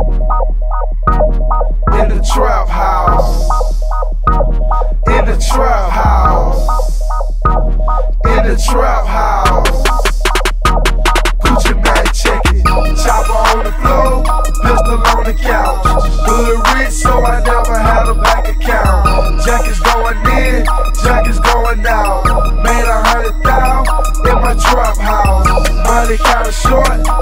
In the trap house. In the trap house. In the trap house. Gucci Mane check it. Chopper on the floor, pistol on the couch. Bullet rich, so I never had a bank account. Jackets going in, jackets going out. Made a hundred thousand in my trap house. Money kinda short.